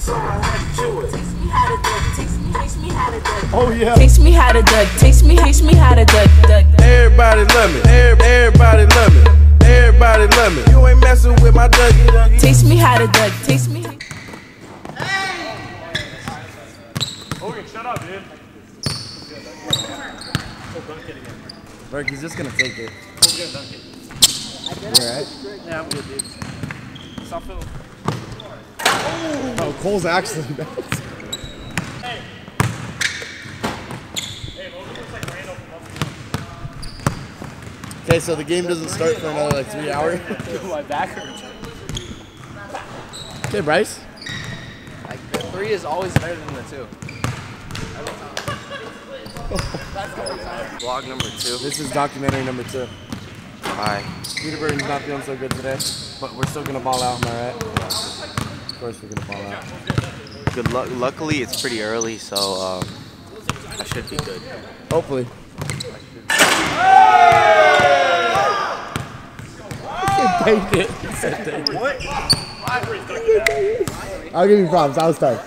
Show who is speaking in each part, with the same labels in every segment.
Speaker 1: so I had to it.
Speaker 2: Teach me how to duck. Teach me, teach me how to duck.
Speaker 3: Oh yeah.
Speaker 2: Teach me how to duck. Teach me, teach me how to duck. Duck.
Speaker 1: Everybody love me. Every- Everybody love me. Everybody love me. You ain't messing with my Dougie. Dougie.
Speaker 2: Teach me how to duck. Teach me.
Speaker 4: Logan, shut up, dude.
Speaker 3: Burke, he's just gonna take it. You alright?
Speaker 4: Yeah, I'm good, dude. Stop filming.
Speaker 3: Oh, Cole's actually
Speaker 4: Hey, Logan like
Speaker 3: Okay, so the game doesn't start for another like three hours.
Speaker 4: My back hurts.
Speaker 3: Okay, Bryce.
Speaker 5: Like the three is always better than the two. Vlog number two.
Speaker 3: This is documentary number two.
Speaker 5: Hi.
Speaker 3: Peter Burton's not feeling so good today, but we're still gonna ball out, am I right? Of course we're gonna ball out.
Speaker 5: Good luck. Luckily, it's pretty early, so um, I should be good.
Speaker 3: Hopefully. Take it. He said take it. I'll give you props. I was tough.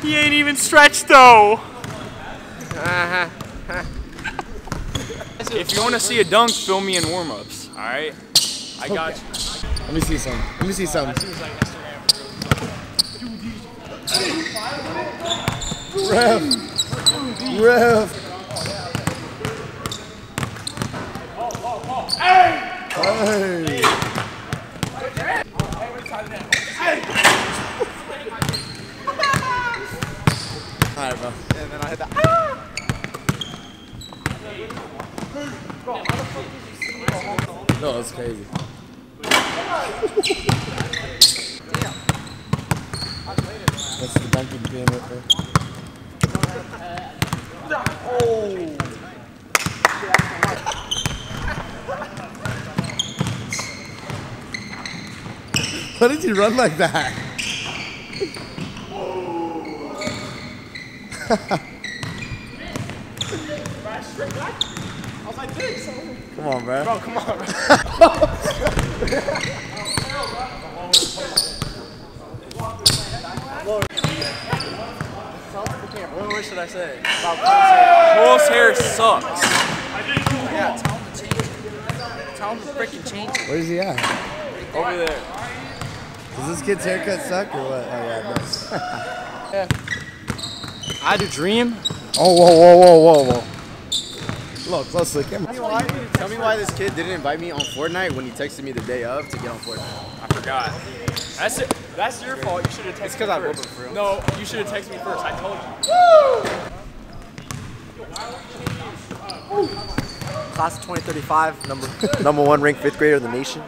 Speaker 4: He ain't even stretched though. if you want to see a dunk, film me in warm-ups. All right. I got you.
Speaker 3: Let me see some. Let me see some. Ref. Ref. Hey. Alright, bro.
Speaker 5: And then I hit that.
Speaker 3: No, that's crazy. That's the dunking game right there. Why did you run like that? Come on, bro.
Speaker 4: Bro, come on.
Speaker 5: What more should I say?
Speaker 4: Cole's hair sucks.
Speaker 5: Yeah, tell him to change it. Tell him to freaking change it.
Speaker 3: Where's he at?
Speaker 4: Over there.
Speaker 3: Does this kid's haircut suck or what? Oh yeah, it does.
Speaker 4: I had a dream.
Speaker 3: oh, whoa, whoa, whoa, whoa, whoa. Look, close to the camera.
Speaker 5: Tell me why this kid didn't invite me on Fortnite when he texted me the day of to get on Fortnite.
Speaker 4: I forgot. That's it. That's your fault. You should have texted
Speaker 5: It's 'cause
Speaker 4: me
Speaker 5: I whoop
Speaker 4: first.
Speaker 5: him for real.
Speaker 4: No, you should have texted me first. I told you.
Speaker 5: Class of 2035, number number one ranked fifth grader of the nation.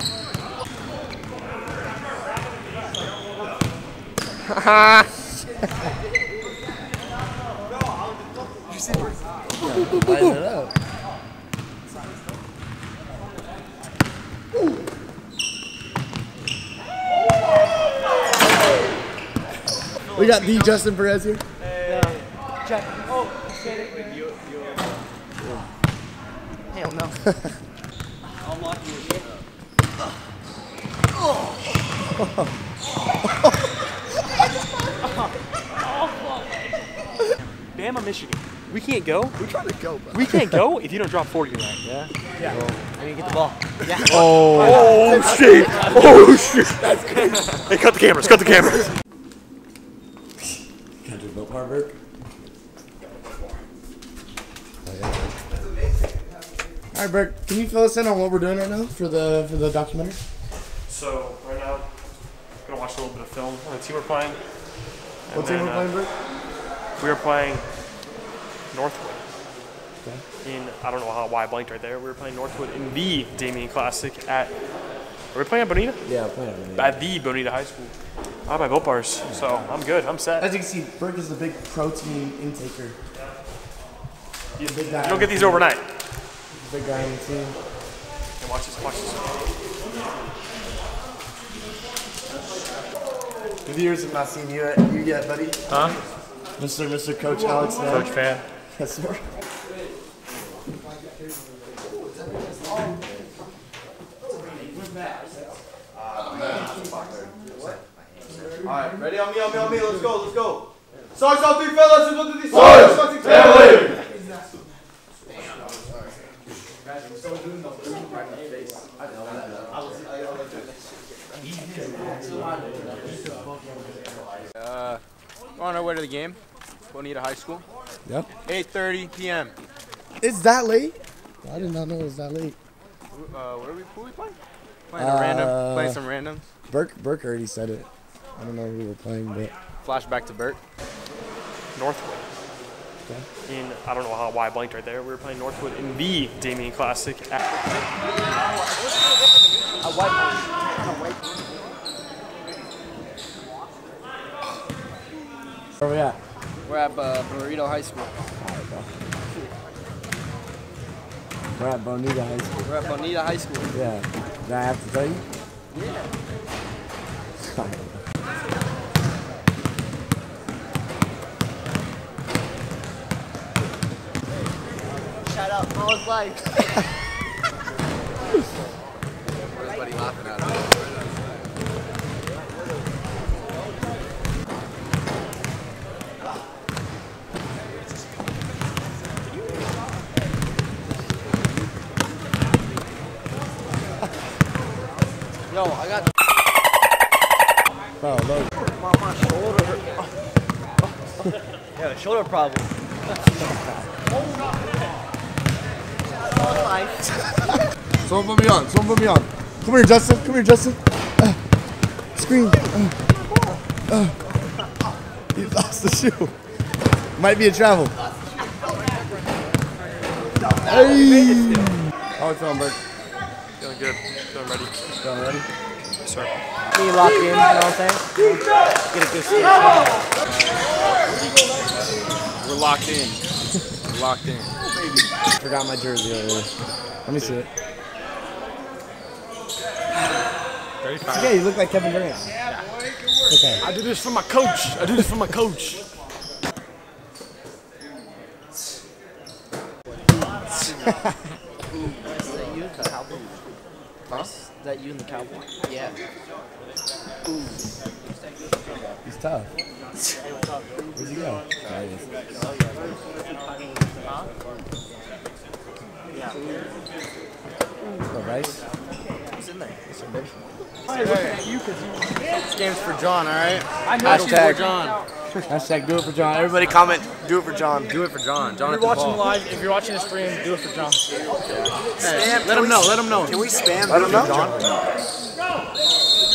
Speaker 3: Lighten it We got the Justin Perez here.
Speaker 5: Hell no.
Speaker 4: Bama, Michigan. We can't go.
Speaker 3: We're trying to go, bro.
Speaker 4: We can't go if you don't drop 40 tonight. Yeah.
Speaker 5: I mean, get the ball.
Speaker 4: Oh, oh shit! Oh shit! That's crazy. Hey, cut the cameras. Cut the cameras.
Speaker 3: Can I do Bill Harburg? All right, Burke, can you fill us in on what we're doing right now for the for the documentary?
Speaker 4: So right now, I'm gonna watch a little bit of film on the team we're playing.
Speaker 3: What team
Speaker 4: then,
Speaker 3: we're
Speaker 4: uh,
Speaker 3: playing, Burke?
Speaker 4: We are playing Northwood. Okay. In I don't know how why I blanked right there. We were playing Northwood in the Damien Classic at. Are we playing at Bonita?
Speaker 3: Yeah, playing.
Speaker 4: at Bonita. At the Bonita High School. Out by both bars. So I'm good. I'm set.
Speaker 3: As you can see, Burke is the big protein intaker.
Speaker 4: You,
Speaker 3: big guy.
Speaker 4: you don't get these overnight.
Speaker 3: Big guy on the team.
Speaker 4: Okay, watch this. Watch this.
Speaker 3: The viewers have not seen you, you yet, buddy.
Speaker 4: Huh?
Speaker 3: Mr. Mr. Coach Alex Nair.
Speaker 4: Coach fan.
Speaker 3: Yes, sir.
Speaker 6: Alright, ready on me, on me, on me. Let's go, let's go. Sarks on three fellas, and look at these Sarks. Sarks family.
Speaker 5: Uh, we're on our way to the game. Bonita High School.
Speaker 3: Yep.
Speaker 5: 8:30 p.m.
Speaker 3: It's that late? I did not know it was that late.
Speaker 5: Uh, what are we? Who are we playing? Playing a random.
Speaker 3: Uh,
Speaker 5: Playing some randoms.
Speaker 3: Burke Burke already said it. I don't know who we're playing, but
Speaker 5: Flashback to Bert.
Speaker 4: Northwood. In I don't know how why I blanked right there. We were playing Northwood in the Damien Classic at
Speaker 3: where we at?
Speaker 5: We're at uh, Burrito High School.
Speaker 3: We're at Bonita High School.
Speaker 5: We're at Bonita High School.
Speaker 3: Yeah. Did I have to tell you?
Speaker 5: Yeah.
Speaker 7: up. I like. Everybody laughing at him.
Speaker 5: Yo, I got.
Speaker 3: Bro, look.
Speaker 5: My, my shoulder. yeah, shoulder problem.
Speaker 3: Someone put me on. Someone put me on. Come here, Justin. Come here, Justin. Uh, scream. Uh, uh. He lost the shoe. Might be a travel. Hey. How we feeling, Burke?
Speaker 4: feeling good, feeling ready.
Speaker 3: Feeling ready?
Speaker 4: Sir.
Speaker 5: Me locked in, you know what I'm saying? Get a good steer. We're locked in. We're locked in.
Speaker 3: Forgot my jersey there. Let me see it. Yeah, you look like Kevin Durant. Okay.
Speaker 4: I do this for my coach. I do this for my coach.
Speaker 7: you the cowboy? Huh? Is that you and the cowboy? Yeah.
Speaker 3: He's tough. Where'd you go? There he is. Rice?
Speaker 7: What's in there?
Speaker 5: This game's for John, all right?
Speaker 3: Hashtag,
Speaker 5: John.
Speaker 3: hashtag do it for John. Everybody comment, do it for John.
Speaker 5: Do it for John. John
Speaker 4: If you're watching live, if you're watching the stream, do it for John.
Speaker 5: Let him know. Let him know.
Speaker 7: Can we spam?
Speaker 3: Let him know.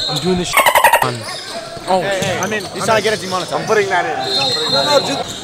Speaker 5: I'm doing this on. Oh, I'm in. He's trying to get it demonetized. I'm putting that in.
Speaker 4: Hey,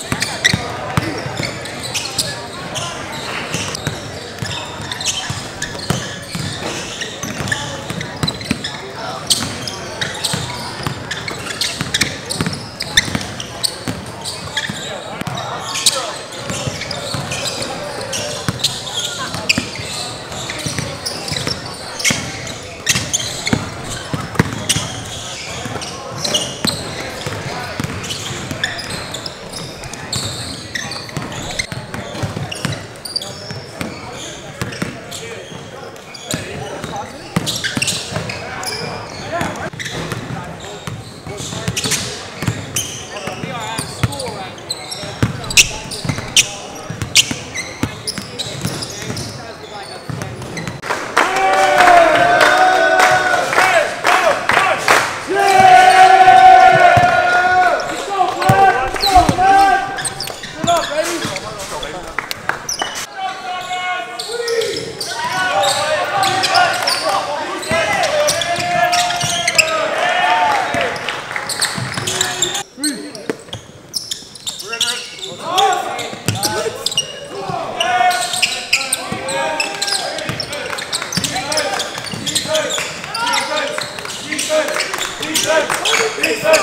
Speaker 3: Jesus!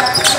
Speaker 3: back.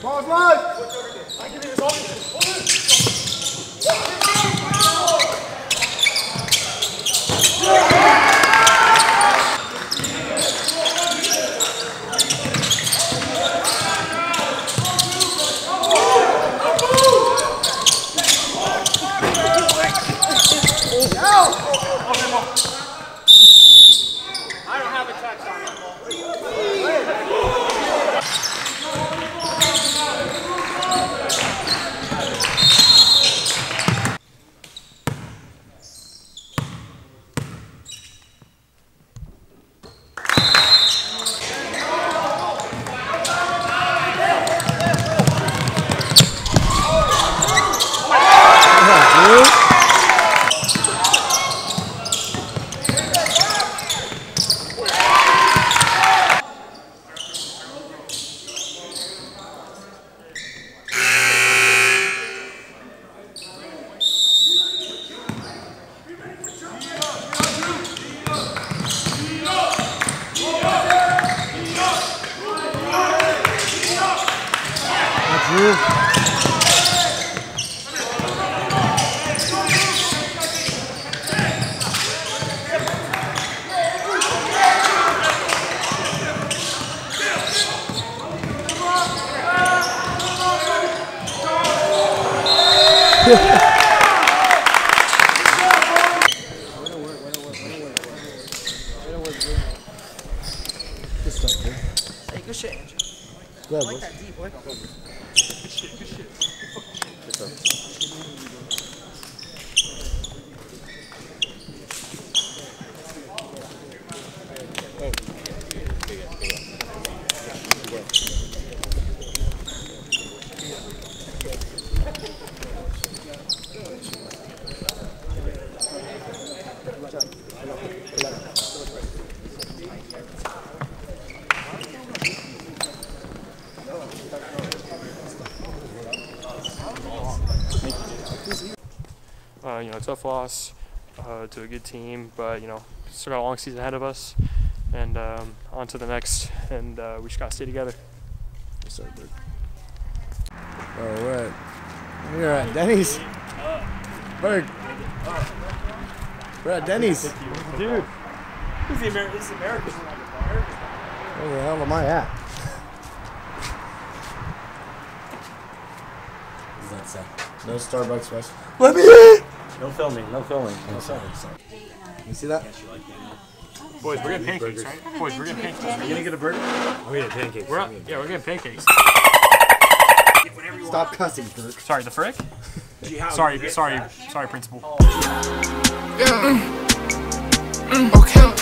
Speaker 3: Balls live!
Speaker 5: Hey, good shit, Andrew.
Speaker 3: Good,
Speaker 5: I like that deep boy.
Speaker 4: Uh, you know, tough loss uh, to a good team, but you know, still got a long season ahead of us, and um, on to the next. And uh, we just gotta stay together.
Speaker 3: Yes, sir, Berg. Oh, we're at, Denny's. Berg. We're at Denny's.
Speaker 4: Dude, this is the American. This is America's.
Speaker 3: Where the hell am I at?
Speaker 8: What does that say?
Speaker 3: No Starbucks West. Let me in!
Speaker 8: No filming, no filming. No filming.
Speaker 3: You see that?
Speaker 4: Boys, we're getting pancakes, right? Boys, we're getting pancakes.
Speaker 8: Are You gonna get a burger? Oh yeah, pancakes.
Speaker 4: We're up. Yeah, we're getting pancakes.
Speaker 3: Stop cussing, Kirk.
Speaker 4: Sorry, the frick? Sorry, sorry, sorry, principal.
Speaker 9: Okay.